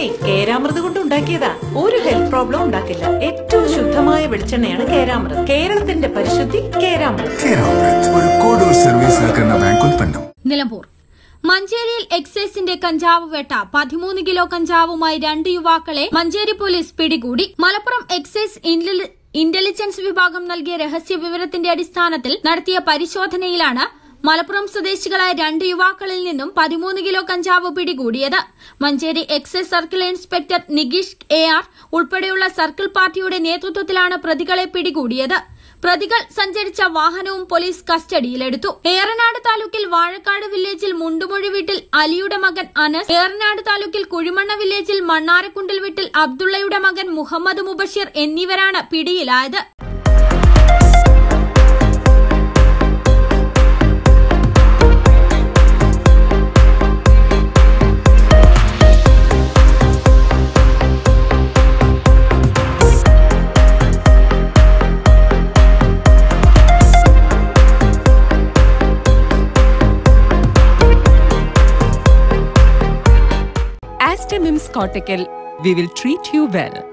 കേരാമൃത് കൊണ്ട് ഉണ്ടാക്കിയതാ. ഒരു ഹെൽത്ത് പ്രോബ്ലം ഉണ്ടാക്കില്ല. ഏറ്റവും ശുദ്ധമായ വെളിച്ചെണ്ണയാണ് കേരാമൃത്. കേരളത്തിന്റെ പരിശുദ്ധി കേരാമൃത്. ഒരു കോഡൂർ സർവീസ് സഹകരണ ബാങ്ക് ഉൽപ്പന്നം. നിലമ്പൂർ. മഞ്ചേരിയിൽ എക്സൈസിന്റെ കഞ്ചാവ് വേട്ട. പതിമൂന്ന് കിലോ കഞ്ചാവുമായി രണ്ട് യുവാക്കളെ മഞ്ചേരി പോലീസ് പിടികൂടി. മലപ്പുറം എക്സൈസ് ഇന്റലിജൻസ് വിഭാഗം നൽകിയ രഹസ്യ വിവരത്തിന്റെ അടിസ്ഥാനത്തിൽ നടത്തിയ പരിശോധനയിലാണ് മലപ്പുറം സ്വദേശികളായ രണ്ട് യുവാക്കളിൽ നിന്നും പതിമൂന്ന് കിലോ കഞ്ചാവ് പിടികൂടിയത്. Manjeri excise circle inspector Nigeesh A R ഉൾപ്പെടെയുള്ള സർക്കിൾ പാർട്ടിയുടെ നേതൃത്വത്തിലാണ് പ്രതികളെ പിടികൂടിയത്. പ്രതികൾ സഞ്ചരിച്ച വാഹനവും പോലീസ് കസ്റ്റഡിയിലെടുത്തു. ഏറനാട് താലൂക്കിൽ വാഴക്കാട് വില്ലേജിൽ മുണ്ടുമൊഴി വീട്ടിൽ അലിയുടെ മകൻ അനസ് ഏറനാട് താലൂക്കിൽ കുഴിമണ്ണ വില്ലേജിൽ മണ്ണാരക്കുണ്ടിൽ വീട്ടിൽ അബ്ദുള്ളയുടെ മകൻ മുഹമ്മദ് മുബഷീർ എന്നിവരാണ് പിടിയിലായത്. Astamim's Cortical, we will treat you well.